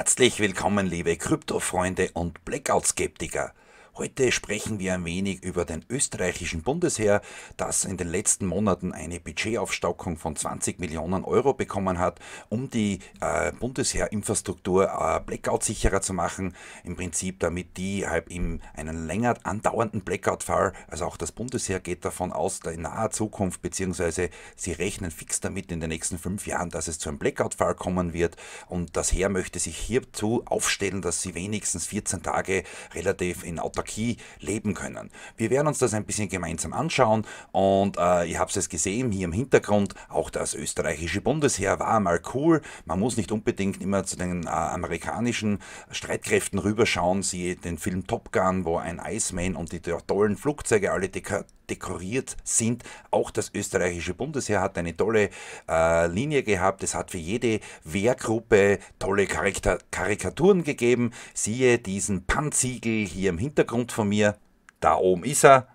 Herzlich willkommen, liebe Kryptofreunde und Blackout-Skeptiker. Heute sprechen wir ein wenig über den österreichischen Bundesheer, das in den letzten Monaten eine Budgetaufstockung von 20 Millionen Euro bekommen hat, um die äh, Bundesheerinfrastruktur äh, Blackout-sicherer zu machen. Im Prinzip, damit die halt in einen länger andauernden Blackout-Fall, also auch das Bundesheer geht davon aus, in naher Zukunft, beziehungsweise sie rechnen fix damit in den nächsten fünf Jahren, dass es zu einem Blackout-Fall kommen wird. Und das Heer möchte sich hierzu aufstellen, dass sie wenigstens 14 Tage relativ in Autarkie Autarkie leben können. Wir werden uns das ein bisschen gemeinsam anschauen und äh, ihr habt es gesehen hier im Hintergrund, auch das österreichische Bundesheer war mal cool. Man muss nicht unbedingt immer zu den äh, amerikanischen Streitkräften rüberschauen, siehe den Film Top Gun, wo ein Iceman und die tollen Flugzeuge alle dekoriert sind. Auch das österreichische Bundesheer hat eine tolle äh, Linie gehabt. Es hat für jede Wehrgruppe tolle Karikaturen gegeben. Siehe diesen Panziegel hier im Hintergrund von mir. Da oben ist er.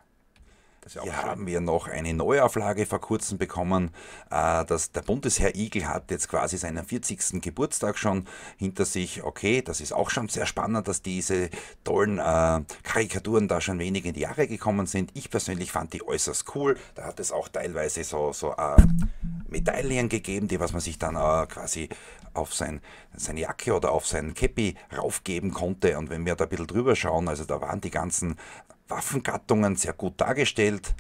Hier haben wir noch eine Neuauflage vor kurzem bekommen. Äh, dass der Bundesherr Igel hat jetzt quasi seinen 40. Geburtstag schon hinter sich. Okay, das ist auch schon sehr spannend, dass diese tollen äh, Karikaturen da schon wenig in die Jahre gekommen sind. Ich persönlich fand die äußerst cool. Da hat es auch teilweise so, so äh, Medaillen gegeben, die was man sich dann äh, quasi auf sein, seine Jacke oder auf sein Käppi raufgeben konnte. Und wenn wir da ein bisschen drüber schauen, also da waren die ganzen Waffengattungen sehr gut dargestellt.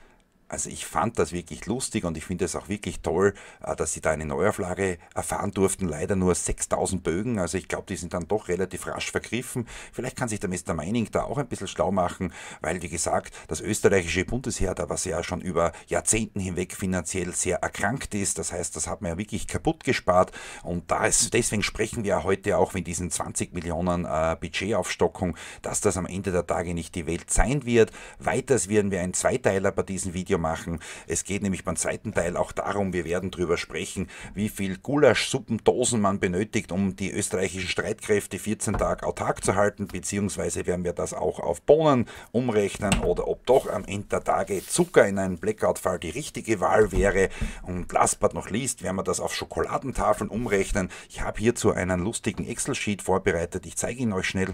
Also ich fand das wirklich lustig und ich finde es auch wirklich toll, äh, dass sie da eine Neuauflage erfahren durften. Leider nur 6000 Bögen, also ich glaube, die sind dann doch relativ rasch vergriffen. Vielleicht kann sich der Mr. Meining da auch ein bisschen schlau machen, weil wie gesagt, das österreichische Bundesheer, da was ja schon über Jahrzehnten hinweg finanziell sehr erkrankt ist, das heißt, das hat man ja wirklich kaputt gespart und da ist, deswegen sprechen wir heute auch mit diesen 20 Millionen äh, Budgetaufstockung, dass das am Ende der Tage nicht die Welt sein wird. Weiters werden wir einen Zweiteiler bei diesem Video Video machen. Es geht nämlich beim zweiten Teil auch darum, wir werden darüber sprechen, wie viel Gulasch-Suppendosen man benötigt, um die österreichischen Streitkräfte 14 Tage autark zu halten, beziehungsweise werden wir das auch auf Bohnen umrechnen oder ob doch am Ende der Tage Zucker in einem Blackout-Fall die richtige Wahl wäre. Und last but not least werden wir das auf Schokoladentafeln umrechnen. Ich habe hierzu einen lustigen Excel-Sheet vorbereitet. Ich zeige ihn euch schnell.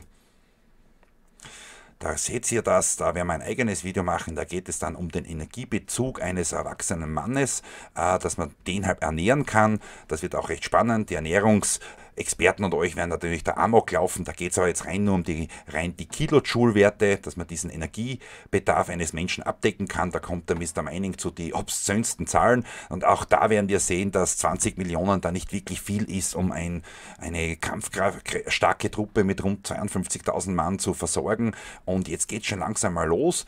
Da seht ihr das, da werden wir ein eigenes Video machen, da geht es dann um den Energiebezug eines erwachsenen Mannes, äh, dass man den halt ernähren kann. Das wird auch recht spannend. Die Ernährungs- Experten und euch werden natürlich der Amok laufen. Da geht es aber jetzt rein nur um die rein die Kilojoule-Werte, dass man diesen Energiebedarf eines Menschen abdecken kann. Da kommt der Mr. Mining zu die obszönsten Zahlen. Und auch da werden wir sehen, dass 20 Millionen da nicht wirklich viel ist, um ein, eine kampfstarke Truppe mit rund 52.000 Mann zu versorgen. Und jetzt geht es schon langsam mal los.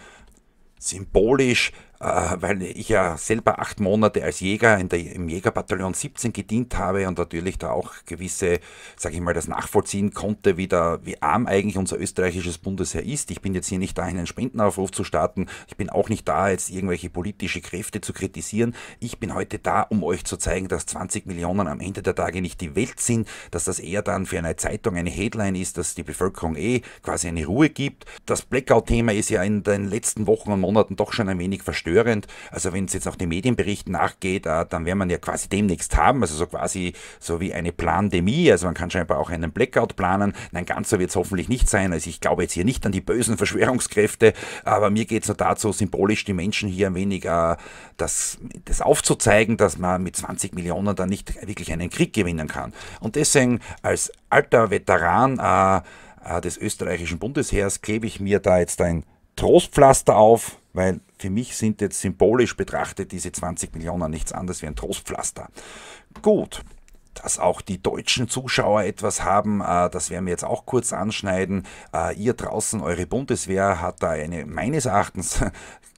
Symbolisch weil ich ja selber acht Monate als Jäger der, im Jägerbataillon 17 gedient habe und natürlich da auch gewisse, sage ich mal, das nachvollziehen konnte, wie, da, wie arm eigentlich unser österreichisches Bundesheer ist. Ich bin jetzt hier nicht da, einen Spendenaufruf zu starten. Ich bin auch nicht da, jetzt irgendwelche politische Kräfte zu kritisieren. Ich bin heute da, um euch zu zeigen, dass 20 Millionen am Ende der Tage nicht die Welt sind, dass das eher dann für eine Zeitung eine Headline ist, dass die Bevölkerung eh quasi eine Ruhe gibt. Das Blackout-Thema ist ja in den letzten Wochen und Monaten doch schon ein wenig verstört verstörend. Also wenn es jetzt auch den Medienberichten nachgeht, äh, dann werden man ja quasi demnächst haben, also so quasi so wie eine Plandemie, also man kann scheinbar auch einen Blackout planen. Nein, ganz so wird es hoffentlich nicht sein. Also ich glaube jetzt hier nicht an die bösen Verschwörungskräfte, aber mir geht es nur dazu, symbolisch die Menschen hier ein wenig äh, das, das aufzuzeigen, dass man mit 20 Millionen dann nicht wirklich einen Krieg gewinnen kann. Und deswegen als alter Veteran äh des österreichischen Bundesheers klebe ich mir da jetzt ein Trostpflaster auf, weil für mich sind jetzt symbolisch betrachtet diese 20 Millionen nichts anderes wie ein Trostpflaster. Gut, dass auch die deutschen Zuschauer etwas haben, äh, das werden wir jetzt auch kurz anschneiden. Äh, ihr draußen, eure Bundeswehr hat da eine meines Erachtens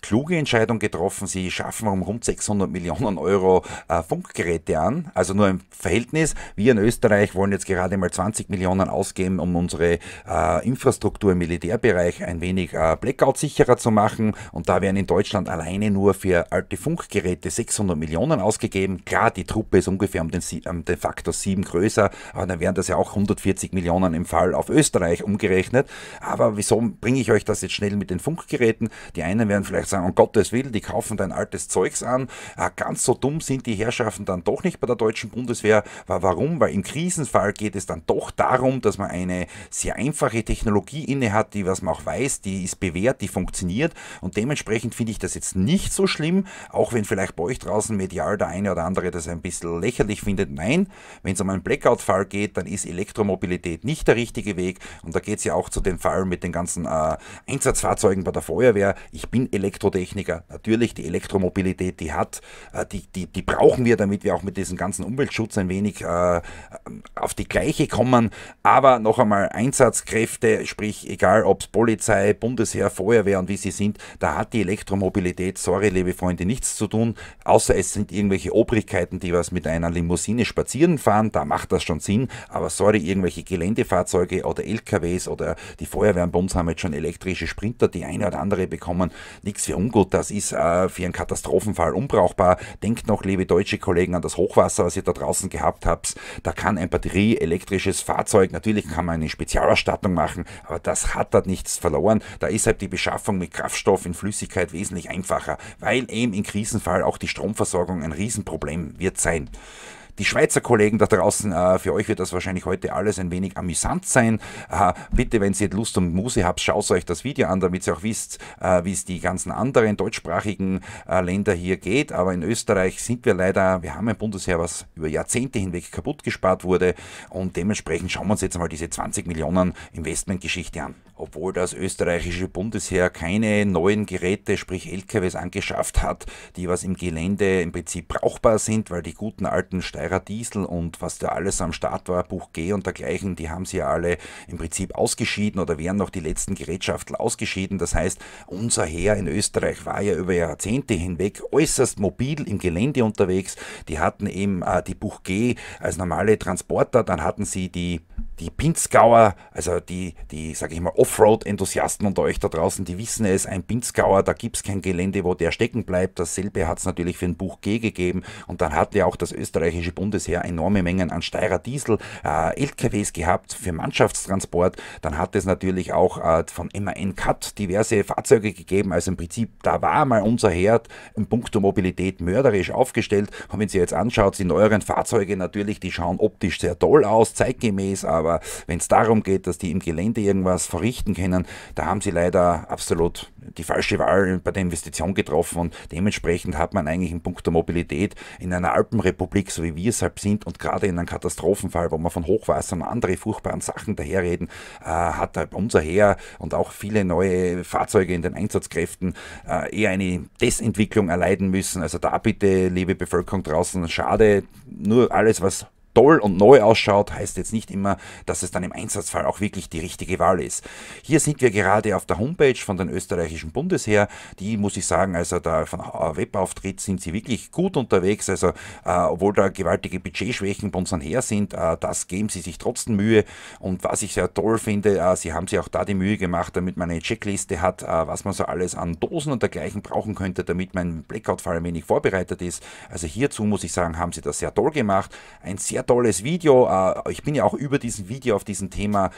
kluge Entscheidung getroffen. Sie schaffen um rund 600 Millionen Euro äh, Funkgeräte an. Also nur im Verhältnis. Wir in Österreich wollen jetzt gerade mal 20 Millionen ausgeben, um unsere äh, Infrastruktur im Militärbereich ein wenig äh, Blackout-sicherer zu machen. Und da werden in Deutschland alleine nur für alte Funkgeräte 600 Millionen ausgegeben. Klar, die Truppe ist ungefähr um den, um den Faktor 7 größer, aber dann wären das ja auch 140 Millionen im Fall auf Österreich umgerechnet. Aber wieso bringe ich euch das jetzt schnell mit den Funkgeräten? Die einen werden vielleicht sagen, sagen, um Gottes Willen, die kaufen dein altes Zeugs an. Äh, ganz so dumm sind die Herrschaften dann doch nicht bei der deutschen Bundeswehr. Warum? Weil im Krisenfall geht es dann doch darum, dass man eine sehr einfache Technologie inne hat, die was man auch weiß, die ist bewährt, die funktioniert und dementsprechend finde ich das jetzt nicht so schlimm, auch wenn vielleicht bei euch draußen medial der eine oder andere das ein bisschen lächerlich findet. Nein, wenn es um einen Blackout-Fall geht, dann ist Elektromobilität nicht der richtige Weg und da geht es ja auch zu dem Fall mit den ganzen äh, Einsatzfahrzeugen bei der Feuerwehr. Ich bin Elektrotechniker, natürlich die Elektromobilität, die hat, äh, die, die, die brauchen wir, damit wir auch mit diesem ganzen Umweltschutz ein wenig äh, auf die gleiche kommen. Aber noch einmal Einsatzkräfte, sprich egal ob es Polizei, Bundesheer, Feuerwehr und wie sie sind, da hat die Elektromobilität, sorry liebe Freunde, nichts zu tun, außer es sind irgendwelche Obrigkeiten, die was mit einer Limousine spazieren fahren, da macht das schon Sinn, aber sorry, irgendwelche Geländefahrzeuge oder LKWs oder die Feuerwehren bei uns haben jetzt schon elektrische Sprinter, die eine oder andere bekommen, nichts für ungut, das ist äh, für einen Katastrophenfall unbrauchbar. Denkt noch, liebe deutsche Kollegen, an das Hochwasser, was ihr da draußen gehabt habt. Da kann ein batterieelektrisches Fahrzeug, natürlich kann man eine Spezialausstattung machen, aber das hat da nichts verloren. Da ist halt die Beschaffung mit Kraftstoff in Flüssigkeit wesentlich einfacher, weil eben im Krisenfall auch die Stromversorgung ein Riesenproblem wird sein. Die Schweizer Kollegen da draußen, äh, für euch wird das wahrscheinlich heute alles ein wenig amüsant sein. Äh, bitte, wenn ihr Lust und Muse habt, schaut euch das Video an, damit ihr auch wisst, äh, wie es die ganzen anderen deutschsprachigen äh, Länder hier geht. Aber in Österreich sind wir leider, wir haben ein Bundesheer, was über Jahrzehnte hinweg kaputt gespart wurde und dementsprechend schauen wir uns jetzt mal diese 20 Millionen Investmentgeschichte an. Obwohl das österreichische Bundesheer keine neuen Geräte, sprich LKWs angeschafft hat, die was im Gelände im Prinzip brauchbar sind, weil die guten alten Steine Steirer Diesel und was da alles am Start war, Buch G und dergleichen, die haben sie ja alle im Prinzip ausgeschieden oder wären noch die letzten Gerätschaften ausgeschieden. Das heißt, unser Heer in Österreich war ja über Jahrzehnte hinweg äußerst mobil im Gelände unterwegs. Die hatten eben äh, die Buch G als normale Transporter, dann hatten sie die die Pinzgauer, also die, die sage ich mal, Offroad-Enthusiasten unter euch da draußen, die wissen es, ein Pinzgauer, da gibt es kein Gelände, wo der stecken bleibt. Dasselbe hat es natürlich für ein Buch G gegeben und dann hat ja auch das österreichische Bundesheer enorme Mengen an Steirer Diesel, äh, LKWs gehabt für Mannschaftstransport. Dann hat es natürlich auch äh, von MAN Cut diverse Fahrzeuge gegeben. Also im Prinzip, da war mal unser Herd in puncto Mobilität mörderisch aufgestellt. Und wenn Sie jetzt anschaut, die neueren Fahrzeuge natürlich, die schauen optisch sehr toll aus, zeitgemäß, aber aber wenn es darum geht, dass die im Gelände irgendwas verrichten können, da haben sie leider absolut die falsche Wahl bei der Investition getroffen und dementsprechend hat man eigentlich in puncto Mobilität in einer Alpenrepublik, so wie wir es halt sind und gerade in einem Katastrophenfall, wo man von Hochwasser und andere furchtbaren Sachen daherreden, äh, hat halt unser Heer und auch viele neue Fahrzeuge in den Einsatzkräften äh, eher eine Desentwicklung erleiden müssen. Also da bitte, liebe Bevölkerung draußen, schade, nur alles, was toll und neu ausschaut, heißt jetzt nicht immer, dass es dann im Einsatzfall auch wirklich die richtige Wahl ist. Hier sind wir gerade auf der Homepage von den österreichischen Bundesheer. Die muss ich sagen, also da von Webauftritt sind sie wirklich gut unterwegs. Also äh, obwohl da gewaltige Budgetschwächen bei unseren Heer sind, äh, das geben sie sich trotzdem Mühe. Und was ich sehr toll finde, äh, sie haben sich auch da die Mühe gemacht, damit man eine Checkliste hat, äh, was man so alles an Dosen und dergleichen brauchen könnte, damit mein Blackout-Fall ein wenig vorbereitet ist. Also hierzu muss ich sagen, haben sie das sehr toll gemacht. Ein sehr tolles Video. Äh, ich bin ja auch über diesen Video auf diesem Thema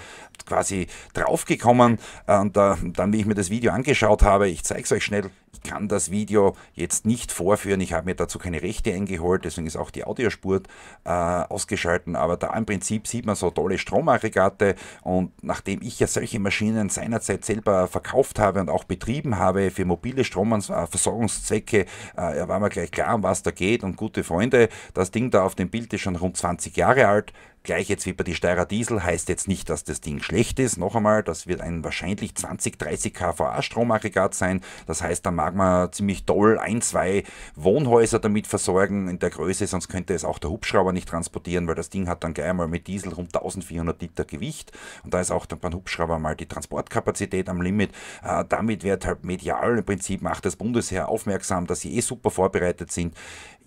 quasi draufgekommen. Und dann, wie ich mir das Video angeschaut habe, ich zeige es euch schnell. Ich kann das Video jetzt nicht vorführen, ich habe mir dazu keine Rechte eingeholt, deswegen ist auch die Audiospur äh, ausgeschalten, aber da im Prinzip sieht man so tolle Stromaggregate. Und nachdem ich ja solche Maschinen seinerzeit selber verkauft habe und auch betrieben habe für mobile Stromversorgungszwecke, äh, war mir gleich klar, um was da geht. Und gute Freunde, das Ding da auf dem Bild ist schon rund 20 Jahre alt, Gleich jetzt wie bei die Steirer Diesel heißt jetzt nicht, dass das Ding schlecht ist. Noch einmal, das wird ein wahrscheinlich 20, 30 kVA Stromaggregat sein. Das heißt, da mag man ziemlich toll ein, zwei Wohnhäuser damit versorgen in der Größe, sonst könnte es auch der Hubschrauber nicht transportieren, weil das Ding hat dann gleich einmal mit Diesel rund 1400 Liter Gewicht. Und da ist auch dann beim Hubschrauber mal die Transportkapazität am Limit. Äh, damit wird halt medial im Prinzip macht das Bundesheer aufmerksam, dass sie eh super vorbereitet sind.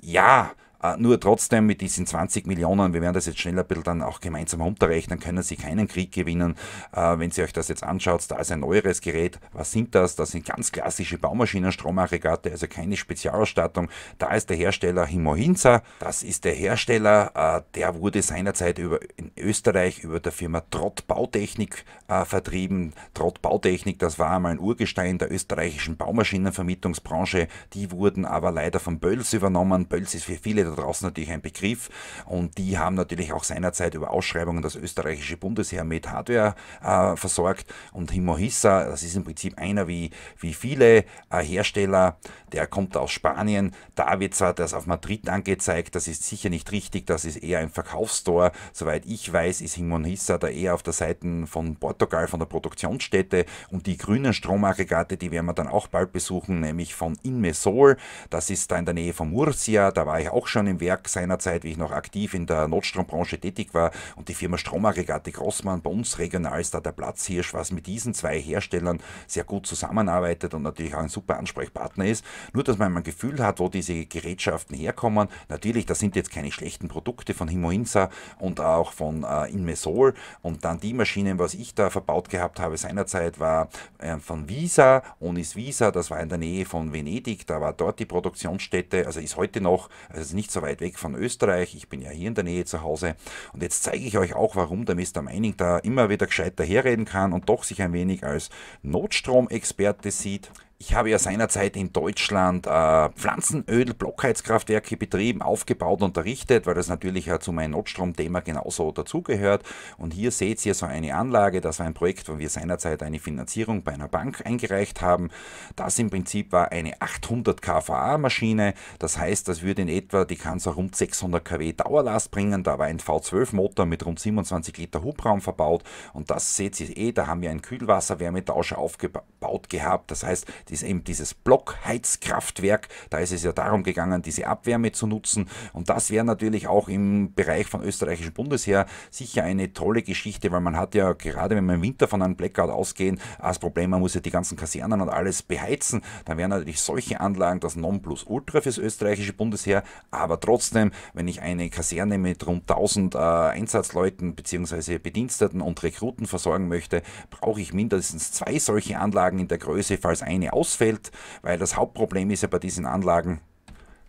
Ja, nur trotzdem mit diesen 20 Millionen, wir werden das jetzt schnell ein bisschen dann auch gemeinsam unterrechnen, können Sie keinen Krieg gewinnen. Äh, wenn Sie euch das jetzt anschaut, da ist ein neueres Gerät. Was sind das? Das sind ganz klassische Baumaschinen, Stromaggregate, also keine Spezialausstattung. Da ist der Hersteller Himohinsa. Das ist der Hersteller, äh, der wurde seinerzeit in Österreich über der Firma Trott Bautechnik äh, vertrieben. Trott Bautechnik, das war einmal ein Urgestein der österreichischen Baumaschinenvermietungsbranche. Die wurden aber leider von Bölls übernommen. Bölls ist für viele da draußen natürlich ein Begriff und die haben natürlich auch seinerzeit über Ausschreibungen das österreichische Bundesheer mit Hardware äh, versorgt und Himohissa, das ist im Prinzip einer wie, wie viele äh, Hersteller, der kommt aus Spanien. Da wird zwar das auf Madrid angezeigt, das ist sicher nicht richtig, das ist eher ein Verkaufsstore. Soweit ich weiß, ist Himohissa da eher auf der Seite von Portugal, von der Produktionsstätte und die grünen Stromaggregate, die werden wir dann auch bald besuchen, nämlich von Inmesol. Das ist da in der Nähe von Murcia, da war ich auch schon im Werk seinerzeit, wie ich noch aktiv in der Notstrombranche tätig war und die Firma Stromaggregate Grossmann bei uns regional ist da der Platzhirsch, was mit diesen zwei Herstellern sehr gut zusammenarbeitet und natürlich auch ein super Ansprechpartner ist. Nur, dass man ein Gefühl hat, wo diese Gerätschaften herkommen. Natürlich, das sind jetzt keine schlechten Produkte von Himoinsa und auch von äh, Inmesol und dann die Maschinen, was ich da verbaut gehabt habe seinerzeit, war äh, von Visa, Onis Visa, das war in der Nähe von Venedig, da war dort die Produktionsstätte, also ist heute noch, also nicht so weit weg von Österreich, ich bin ja hier in der Nähe zu Hause und jetzt zeige ich euch auch, warum der Mr. Mining da immer wieder gescheit daherreden kann und doch sich ein wenig als Notstromexperte sieht. Ich habe ja seinerzeit in Deutschland äh, Pflanzenöl-Blockheizkraftwerke betrieben, aufgebaut, unterrichtet, weil das natürlich ja zu meinem Notstromthema genauso dazugehört. Und hier seht ihr so eine Anlage, das war ein Projekt, wo wir seinerzeit eine Finanzierung bei einer Bank eingereicht haben. Das im Prinzip war eine 800 kVA-Maschine, das heißt, das würde in etwa, die kann so rund 600 kW Dauerlast bringen. Da war ein V12-Motor mit rund 27 Liter Hubraum verbaut und das seht ihr eh, da haben wir einen Kühlwasserwärmetauscher aufgebaut gehabt. Das heißt, ist eben dieses Blockheizkraftwerk. Da ist es ja darum gegangen, diese Abwärme zu nutzen. Und das wäre natürlich auch im Bereich von österreichischen Bundesheer sicher eine tolle Geschichte, weil man hat ja gerade, wenn wir im Winter von einem Blackout ausgehen, das Problem, man muss ja die ganzen Kasernen und alles beheizen. Dann wären natürlich solche Anlagen das Nonplusultra fürs österreichische Bundesheer. Aber trotzdem, wenn ich eine Kaserne mit rund 1000 äh, Einsatzleuten bzw. Bediensteten und Rekruten versorgen möchte, brauche ich mindestens zwei solche Anlagen in der Größe, falls eine ausfällt, weil das Hauptproblem ist ja bei diesen Anlagen,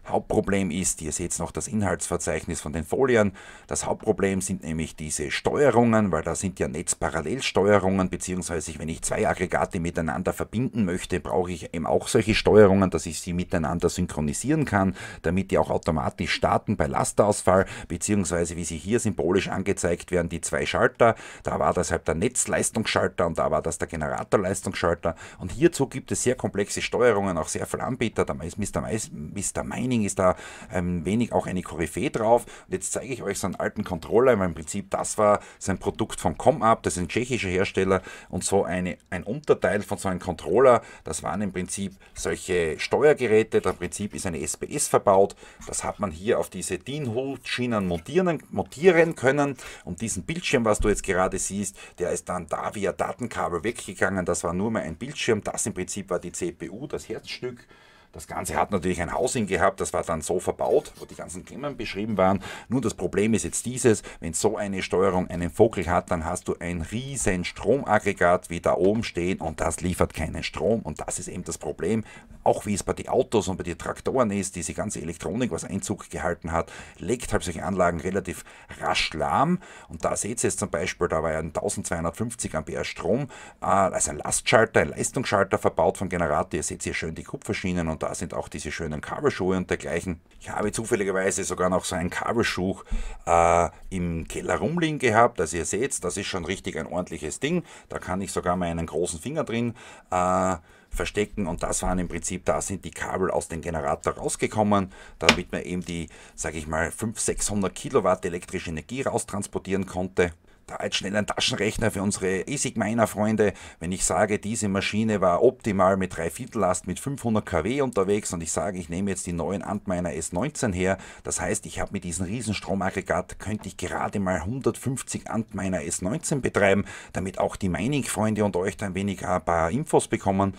Hauptproblem ist, ihr seht noch das Inhaltsverzeichnis von den Folien, das Hauptproblem sind nämlich diese Steuerungen, weil da sind ja Netzparallelsteuerungen, beziehungsweise wenn ich zwei Aggregate miteinander verbinden möchte, brauche ich eben auch solche Steuerungen, dass ich sie miteinander synchronisieren kann, damit die auch automatisch starten bei Lastausfall, beziehungsweise wie sie hier symbolisch angezeigt werden, die zwei Schalter, da war das halt der Netzleistungsschalter und da war das der Generatorleistungsschalter und hierzu gibt es sehr komplexe Steuerungen, auch sehr viele Anbieter, da ist Mr. Mr. Mining ist da ein wenig auch eine Koryphäe drauf. Und jetzt zeige ich euch so einen alten Controller, weil im Prinzip das war sein Produkt von ComUp, das ist ein tschechischer Hersteller und so eine, ein Unterteil von so einem Controller, das waren im Prinzip solche Steuergeräte, da im Prinzip ist eine SPS verbaut, das hat man hier auf diese DIN-Schienen montieren, montieren können. Und diesen Bildschirm, was du jetzt gerade siehst, der ist dann da via Datenkabel weggegangen, das war nur mal ein Bildschirm, das im Prinzip war die CPU, das Herzstück das Ganze hat natürlich ein Housing gehabt, das war dann so verbaut, wo die ganzen Klemmen beschrieben waren. Nur das Problem ist jetzt dieses, wenn so eine Steuerung einen Vogel hat, dann hast du ein riesen Stromaggregat wie da oben stehen und das liefert keinen Strom und das ist eben das Problem. Auch wie es bei den Autos und bei den Traktoren ist, diese ganze Elektronik, was Einzug gehalten hat, legt halt solche Anlagen relativ rasch lahm und da seht ihr jetzt zum Beispiel, da war ja ein 1250 Ampere Strom, äh, also ein Lastschalter, ein Leistungsschalter verbaut vom Generator, ihr seht hier schön die Kupferschienen und da sind auch diese schönen Kabelschuhe und dergleichen. Ich habe zufälligerweise sogar noch so einen Kabelschuh äh, im Keller rumliegen gehabt. Also ihr seht, das ist schon richtig ein ordentliches Ding. Da kann ich sogar meinen großen Finger drin äh, verstecken und das waren im Prinzip, da sind die Kabel aus dem Generator rausgekommen, damit man eben die, sage ich mal, 500, 600 Kilowatt elektrische Energie raustransportieren konnte da jetzt schnell ein Taschenrechner für unsere ASIC Miner Freunde. Wenn ich sage, diese Maschine war optimal mit Dreiviertellast mit 500 kW unterwegs und ich sage, ich nehme jetzt die neuen Antminer S19 her, das heißt, ich habe mit diesem Riesenstromaggregat könnte ich gerade mal 150 Antminer S19 betreiben, damit auch die Mining Freunde und euch da ein wenig ein paar Infos bekommen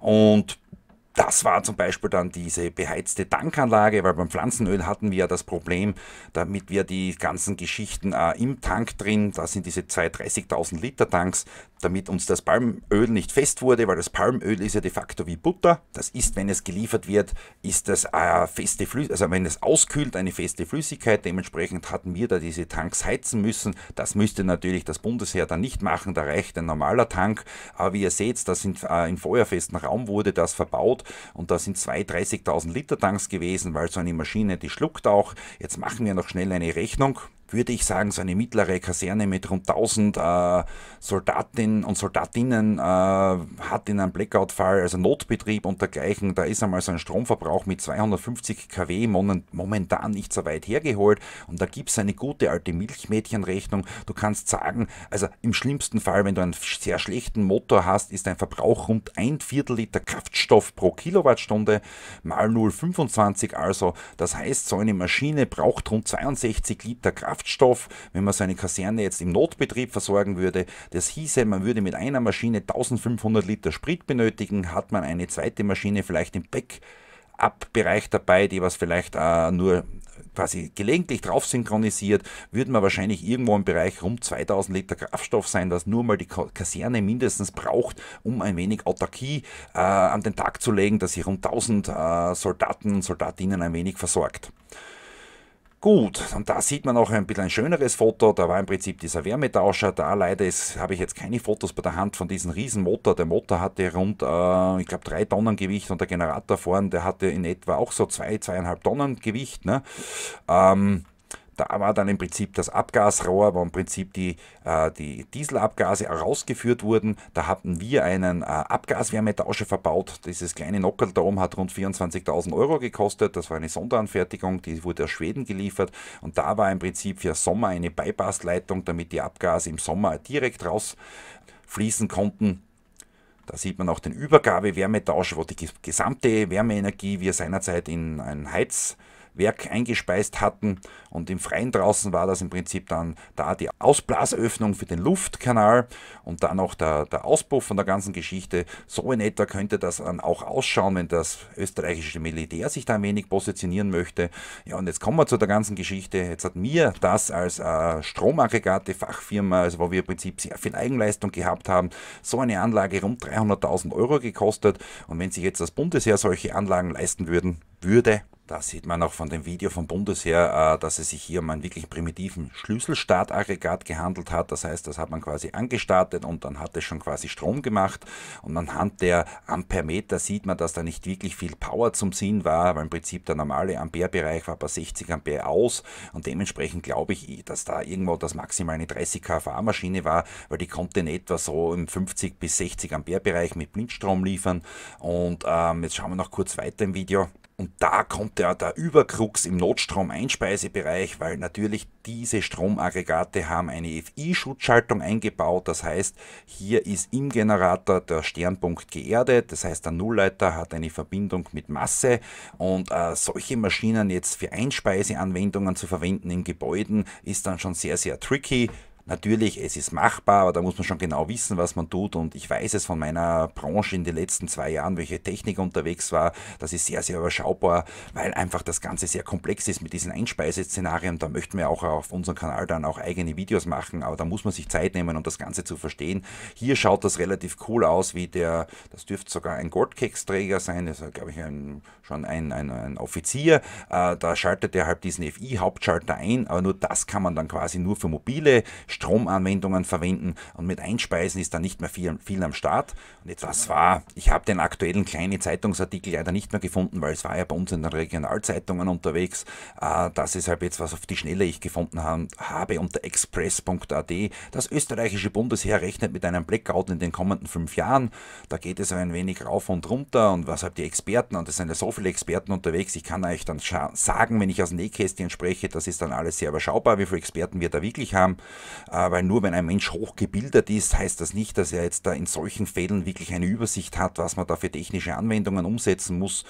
und das war zum Beispiel dann diese beheizte Tankanlage, weil beim Pflanzenöl hatten wir ja das Problem, damit wir die ganzen Geschichten äh, im Tank drin, da sind diese zwei 30.000 Liter Tanks, damit uns das Palmöl nicht fest wurde, weil das Palmöl ist ja de facto wie Butter. Das ist, wenn es geliefert wird, ist das äh, feste Flüssigkeit, also wenn es auskühlt, eine feste Flüssigkeit. Dementsprechend hatten wir da diese Tanks heizen müssen. Das müsste natürlich das Bundesheer dann nicht machen, da reicht ein normaler Tank. Aber wie ihr seht, das sind, äh, in feuerfesten Raum wurde das verbaut und da sind zwei 30.000 Liter Tanks gewesen, weil so eine Maschine, die schluckt auch. Jetzt machen wir noch schnell eine Rechnung würde ich sagen, so eine mittlere Kaserne mit rund 1000 äh, Soldatinnen und Soldatinnen äh, hat in einem Blackout-Fall, also Notbetrieb und dergleichen, da ist einmal so ein Stromverbrauch mit 250 kW momentan nicht so weit hergeholt und da gibt es eine gute alte Milchmädchenrechnung. Du kannst sagen, also im schlimmsten Fall, wenn du einen sehr schlechten Motor hast, ist dein Verbrauch rund ein Viertel Liter Kraftstoff pro Kilowattstunde mal 0,25, also das heißt, so eine Maschine braucht rund 62 Liter Kraftstoff Kraftstoff, wenn man so eine Kaserne jetzt im Notbetrieb versorgen würde. Das hieße, man würde mit einer Maschine 1500 Liter Sprit benötigen, hat man eine zweite Maschine vielleicht im Backup-Bereich dabei, die was vielleicht äh, nur quasi gelegentlich drauf synchronisiert, würden wir wahrscheinlich irgendwo im Bereich rund 2000 Liter Kraftstoff sein, das nur mal die Kaserne mindestens braucht, um ein wenig Autarkie äh, an den Tag zu legen, dass sie rund 1000 äh, Soldaten und Soldatinnen ein wenig versorgt. Gut, und da sieht man auch ein bisschen ein schöneres Foto. Da war im Prinzip dieser Wärmetauscher. Da leider habe ich jetzt keine Fotos bei der Hand von diesem Riesenmotor. Der Motor hatte rund, äh, ich glaube, drei Tonnen Gewicht und der Generator vorne, der hatte in etwa auch so zwei, zweieinhalb Tonnen Gewicht. Ne? Ähm, da war dann im Prinzip das Abgasrohr, wo im Prinzip die, äh, die Dieselabgase herausgeführt wurden. Da hatten wir einen äh, Abgaswärmetauscher verbaut. Dieses kleine Nockel da oben hat rund 24.000 Euro gekostet. Das war eine Sonderanfertigung, die wurde aus Schweden geliefert. Und da war im Prinzip für Sommer eine Bypassleitung, damit die Abgase im Sommer direkt rausfließen konnten. Da sieht man auch den Übergabewärmetauscher, wo die gesamte Wärmeenergie wir seinerzeit in ein Heiz Werk eingespeist hatten. Und im Freien draußen war das im Prinzip dann da die Ausblasöffnung für den Luftkanal und dann auch der, der Auspuff von der ganzen Geschichte. So in etwa könnte das dann auch ausschauen, wenn das österreichische Militär sich da ein wenig positionieren möchte. Ja, und jetzt kommen wir zu der ganzen Geschichte. Jetzt hat mir das als äh, Stromaggregate-Fachfirma, also wo wir im Prinzip sehr viel Eigenleistung gehabt haben, so eine Anlage rund 300.000 Euro gekostet. Und wenn sich jetzt das Bundesheer solche Anlagen leisten würden, würde, da sieht man auch von dem Video vom Bundesheer, äh, dass es sich hier um einen wirklich primitiven Schlüsselstartaggregat gehandelt hat. Das heißt, das hat man quasi angestartet und dann hat es schon quasi Strom gemacht. Und anhand der Ampermeter sieht man, dass da nicht wirklich viel Power zum Sinn war, weil im Prinzip der normale Amperebereich war bei 60 Ampere aus. Und dementsprechend glaube ich, dass da irgendwo das maximal eine 30 kVA Maschine war, weil die konnte in etwa so im 50 bis 60 Ampere Bereich mit Blindstrom liefern. Und ähm, jetzt schauen wir noch kurz weiter im Video. Und da kommt ja der Überkrux im Notstrom-Einspeisebereich, weil natürlich diese Stromaggregate haben eine FI-Schutzschaltung eingebaut. Das heißt, hier ist im Generator der Sternpunkt geerdet. Das heißt, der Nullleiter hat eine Verbindung mit Masse. Und äh, solche Maschinen jetzt für Einspeiseanwendungen zu verwenden in Gebäuden ist dann schon sehr, sehr tricky. Natürlich, es ist machbar, aber da muss man schon genau wissen, was man tut. Und ich weiß es von meiner Branche in den letzten zwei Jahren, welche Technik unterwegs war. Das ist sehr, sehr überschaubar, weil einfach das Ganze sehr komplex ist mit diesen Einspeiseszenarien. Da möchten wir auch auf unserem Kanal dann auch eigene Videos machen, aber da muss man sich Zeit nehmen, um das Ganze zu verstehen. Hier schaut das relativ cool aus, wie der, das dürfte sogar ein Goldkeksträger sein, das ist, glaube ich, ein, schon ein, ein, ein Offizier. Äh, da schaltet er halt diesen FI-Hauptschalter ein, aber nur das kann man dann quasi nur für mobile Stromanwendungen verwenden und mit Einspeisen ist da nicht mehr viel, viel am Start. Und jetzt, das war, ich habe den aktuellen kleinen Zeitungsartikel leider nicht mehr gefunden, weil es war ja bei uns in den Regionalzeitungen unterwegs. Äh, das ist halt jetzt, was auf die Schnelle ich gefunden habe unter express.at. Das österreichische Bundesheer rechnet mit einem Blackout in den kommenden fünf Jahren. Da geht es ein wenig rauf und runter und was halt die Experten, und es sind ja so viele Experten unterwegs, ich kann euch dann sagen, wenn ich aus Nähkästchen spreche, das ist dann alles sehr überschaubar, wie viele Experten wir da wirklich haben. Weil nur wenn ein Mensch hochgebildet ist, heißt das nicht, dass er jetzt da in solchen Fällen wirklich eine Übersicht hat, was man da für technische Anwendungen umsetzen muss.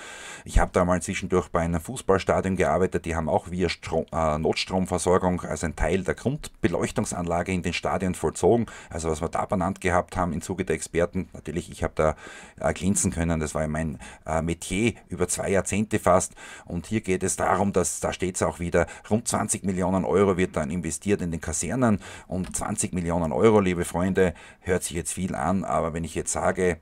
Ich habe da mal zwischendurch bei einem Fußballstadion gearbeitet, die haben auch via Strom, äh, Notstromversorgung als ein Teil der Grundbeleuchtungsanlage in den Stadien vollzogen. Also was wir da benannt gehabt haben im Zuge der Experten, natürlich, ich habe da äh, können, das war mein äh, Metier über zwei Jahrzehnte fast. Und hier geht es darum, dass, da steht es auch wieder, rund 20 Millionen Euro wird dann investiert in den Kasernen und 20 Millionen Euro, liebe Freunde, hört sich jetzt viel an, aber wenn ich jetzt sage,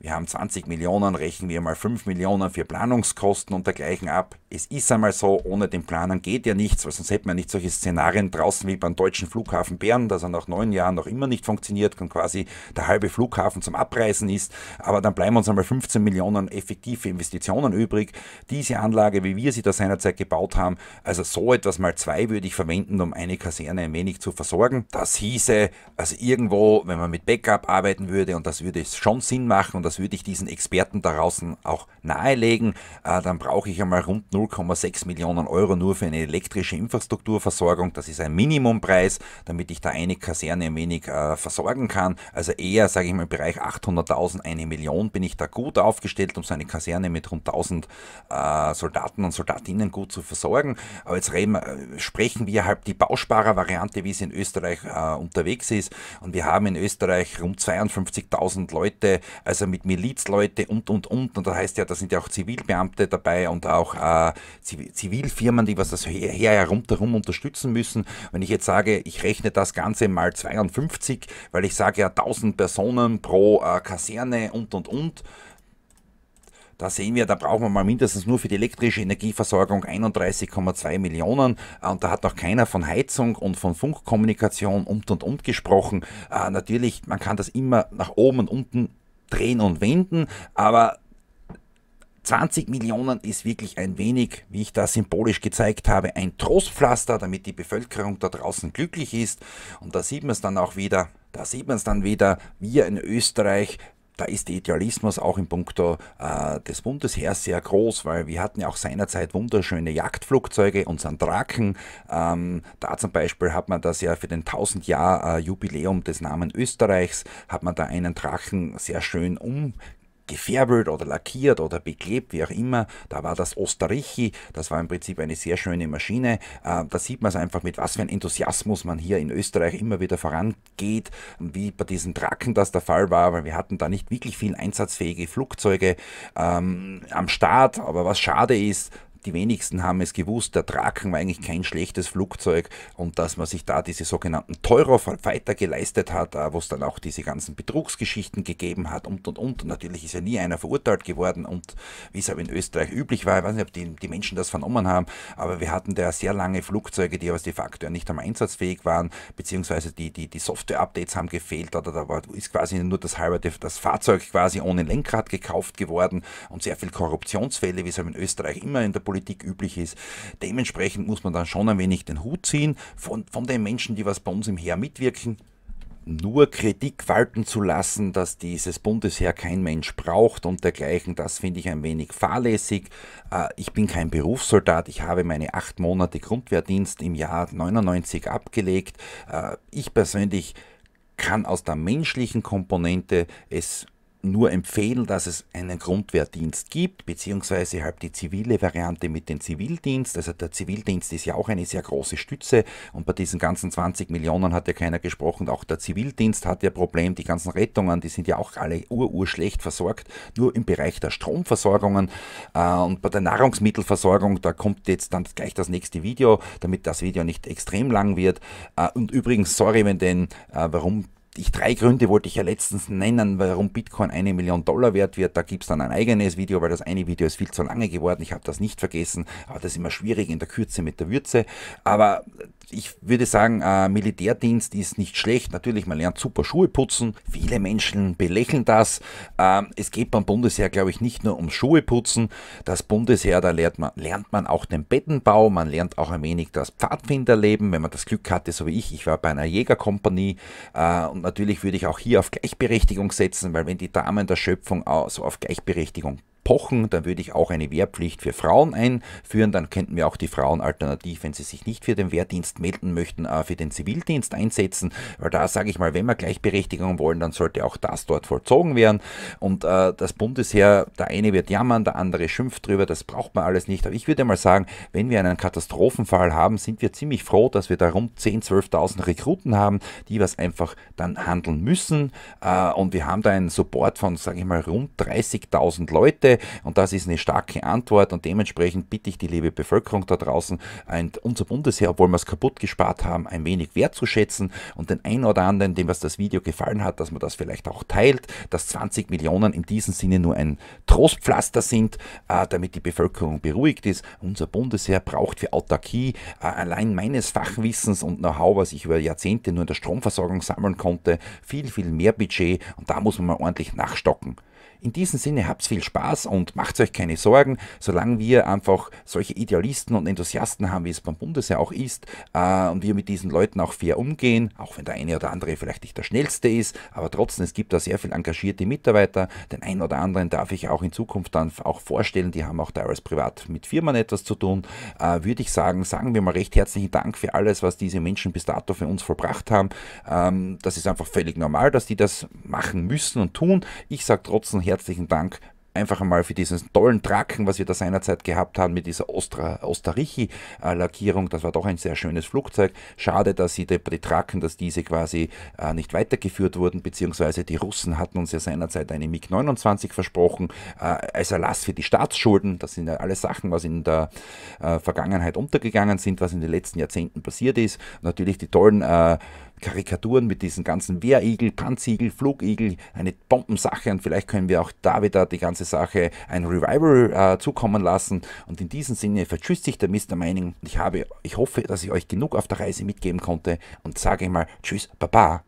wir haben 20 Millionen, rechnen wir mal 5 Millionen für Planungskosten und dergleichen ab. Es ist einmal so, ohne den Planern geht ja nichts, weil sonst hätten wir nicht solche Szenarien draußen wie beim deutschen Flughafen Bern, dass er nach neun Jahren noch immer nicht funktioniert und quasi der halbe Flughafen zum Abreißen ist. Aber dann bleiben uns einmal 15 Millionen effektive Investitionen übrig. Diese Anlage, wie wir sie da seinerzeit gebaut haben, also so etwas mal zwei würde ich verwenden, um eine Kaserne ein wenig zu versorgen. Das hieße, also irgendwo, wenn man mit Backup arbeiten würde und das würde schon Sinn machen und das würde ich diesen Experten da draußen auch nahelegen, äh, dann brauche ich einmal rund 0,6 Millionen Euro nur für eine elektrische Infrastrukturversorgung. Das ist ein Minimumpreis, damit ich da eine Kaserne ein wenig äh, versorgen kann. Also eher, sage ich mal, im Bereich 800.000, eine Million bin ich da gut aufgestellt, um so eine Kaserne mit rund 1000 äh, Soldaten und Soldatinnen gut zu versorgen. Aber jetzt reden, äh, sprechen wir halt die Bausparer-Variante, wie sie in Österreich äh, unterwegs ist. Und wir haben in Österreich rund 52.000 Leute, also mit Milizleute und, und, und. Und das heißt ja, da sind ja auch Zivilbeamte dabei und auch äh, Zivilfirmen, die was das Heer herumherum unterstützen müssen. Wenn ich jetzt sage, ich rechne das Ganze mal 52, weil ich sage ja 1000 Personen pro äh, Kaserne und, und, und. Da sehen wir, da brauchen wir mal mindestens nur für die elektrische Energieversorgung 31,2 Millionen. Äh, und da hat noch keiner von Heizung und von Funkkommunikation und und und gesprochen. Äh, natürlich, man kann das immer nach oben und unten drehen und wenden, aber 20 Millionen ist wirklich ein wenig, wie ich das symbolisch gezeigt habe, ein Trostpflaster, damit die Bevölkerung da draußen glücklich ist. Und da sieht man es dann auch wieder, da sieht man es dann wieder, wir in Österreich, da ist der Idealismus auch im Punkto äh, des Bundesheers sehr groß, weil wir hatten ja auch seinerzeit wunderschöne Jagdflugzeuge, unseren Drachen. Ähm, da zum Beispiel hat man das ja für den 1000 Jahr äh, Jubiläum des Namen Österreichs, hat man da einen Drachen sehr schön um gefärbelt oder lackiert oder beklebt, wie auch immer. Da war das Osterrichi, das war im Prinzip eine sehr schöne Maschine. Äh, da sieht man es einfach, mit was für ein Enthusiasmus man hier in Österreich immer wieder vorangeht, wie bei diesen Drachen das der Fall war, weil wir hatten da nicht wirklich viel einsatzfähige Flugzeuge ähm, am Start. Aber was schade ist, die wenigsten haben es gewusst, der Draken war eigentlich kein schlechtes Flugzeug und dass man sich da diese sogenannten Teurer-Fighter geleistet hat, wo es dann auch diese ganzen Betrugsgeschichten gegeben hat und und und. Natürlich ist ja nie einer verurteilt geworden und wie es aber in Österreich üblich war, ich weiß nicht, ob die, die Menschen das vernommen haben, aber wir hatten da sehr lange Flugzeuge, die aber de facto nicht einmal einsatzfähig waren, beziehungsweise die, die, die Software-Updates haben gefehlt oder da war, ist quasi nur das halbe, das Fahrzeug quasi ohne Lenkrad gekauft geworden und sehr viel Korruptionsfälle, wie es in Österreich immer in der Politik üblich ist. Dementsprechend muss man dann schon ein wenig den Hut ziehen von, von den Menschen, die was bei uns im Heer mitwirken nur Kritik walten zu lassen, dass dieses Bundesheer kein Mensch braucht und dergleichen, das finde ich ein wenig fahrlässig. Äh, ich bin kein Berufssoldat, ich habe meine acht Monate Grundwehrdienst im Jahr 99 abgelegt. Äh, ich persönlich kann aus der menschlichen Komponente es nur empfehlen, dass es einen Grundwehrdienst gibt, beziehungsweise halt die zivile Variante mit dem Zivildienst. Also der Zivildienst ist ja auch eine sehr große Stütze und bei diesen ganzen 20 Millionen hat ja keiner gesprochen. Auch der Zivildienst hat ja Problem. Die ganzen Rettungen, die sind ja auch alle ur, schlecht versorgt, nur im Bereich der Stromversorgungen äh, und bei der Nahrungsmittelversorgung, da kommt jetzt dann gleich das nächste Video, damit das Video nicht extrem lang wird. Äh, und übrigens, sorry, wenn denn, äh, warum ich drei Gründe wollte ich ja letztens nennen, warum Bitcoin eine Million Dollar wert wird. Da gibt es dann ein eigenes Video, weil das eine Video ist viel zu lange geworden. Ich habe das nicht vergessen, aber das ist immer schwierig in der Kürze mit der Würze. Aber ich würde sagen, äh, Militärdienst ist nicht schlecht. Natürlich, man lernt super Schuhe putzen. Viele Menschen belächeln das. Ähm, es geht beim Bundesheer, glaube ich, nicht nur um Schuhe putzen. Das Bundesheer, da lernt man, lernt man auch den Bettenbau. Man lernt auch ein wenig das Pfadfinderleben, wenn man das Glück hatte, so wie ich. Ich war bei einer Jägerkompanie. Äh, und natürlich würde ich auch hier auf Gleichberechtigung setzen, weil wenn die Damen der Schöpfung so auf Gleichberechtigung pochen, dann würde ich auch eine Wehrpflicht für Frauen einführen. Dann könnten wir auch die Frauen alternativ, wenn sie sich nicht für den Wehrdienst melden möchten, äh, für den Zivildienst einsetzen. Weil da sage ich mal, wenn wir Gleichberechtigung wollen, dann sollte auch das dort vollzogen werden. Und äh, das Bundesheer, der eine wird jammern, der andere schimpft drüber, das braucht man alles nicht. Aber ich würde mal sagen, wenn wir einen Katastrophenfall haben, sind wir ziemlich froh, dass wir da rund 10.000, 12.000 Rekruten haben, die was einfach dann handeln müssen. Äh, und wir haben da einen Support von, sage ich mal, rund 30.000 Leute und das ist eine starke Antwort und dementsprechend bitte ich die liebe Bevölkerung da draußen, ein, unser Bundesheer, obwohl wir es kaputt gespart haben, ein wenig wertzuschätzen und den einen oder anderen, dem was das Video gefallen hat, dass man das vielleicht auch teilt, dass 20 Millionen in diesem Sinne nur ein Trostpflaster sind, äh, damit die Bevölkerung beruhigt ist. Unser Bundesheer braucht für Autarkie äh, allein meines Fachwissens und Know-how, was ich über Jahrzehnte nur in der Stromversorgung sammeln konnte, viel, viel mehr Budget und da muss man mal ordentlich nachstocken. In diesem Sinne habt viel Spaß und macht euch keine Sorgen, solange wir einfach solche Idealisten und Enthusiasten haben, wie es beim Bundesheer auch ist, äh, und wir mit diesen Leuten auch fair umgehen, auch wenn der eine oder andere vielleicht nicht der schnellste ist, aber trotzdem, es gibt da sehr viel engagierte Mitarbeiter. Den einen oder anderen darf ich auch in Zukunft dann auch vorstellen, die haben auch teilweise privat mit Firmen etwas zu tun. Äh, würde ich sagen, sagen wir mal recht herzlichen Dank für alles, was diese Menschen bis dato für uns vollbracht haben. Ähm, das ist einfach völlig normal, dass die das machen müssen und tun. Ich sage trotzdem herzlichen Dank einfach einmal für diesen tollen Tracken, was wir da seinerzeit gehabt haben mit dieser Ostra, Ostarichi-Lackierung. Das war doch ein sehr schönes Flugzeug. Schade, dass sie die, Tracken, dass diese quasi äh, nicht weitergeführt wurden, beziehungsweise die Russen hatten uns ja seinerzeit eine MiG-29 versprochen äh, als Erlass für die Staatsschulden. Das sind ja alle Sachen, was in der äh, Vergangenheit untergegangen sind, was in den letzten Jahrzehnten passiert ist. Natürlich die tollen äh, Karikaturen mit diesen ganzen Wehrigel, Panzigel, Flugigel, eine Bombensache und vielleicht können wir auch da wieder die ganze Sache ein Revival äh, zukommen lassen. Und in diesem Sinne vertschüsst sich der Mr. Meining und ich habe, ich hoffe, dass ich euch genug auf der Reise mitgeben konnte und sage mal Tschüss, Baba.